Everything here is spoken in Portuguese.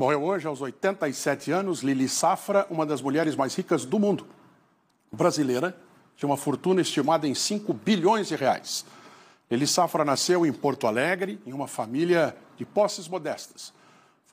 Morreu hoje, aos 87 anos, Lili Safra, uma das mulheres mais ricas do mundo. Brasileira, de uma fortuna estimada em 5 bilhões de reais. Lili Safra nasceu em Porto Alegre, em uma família de posses modestas.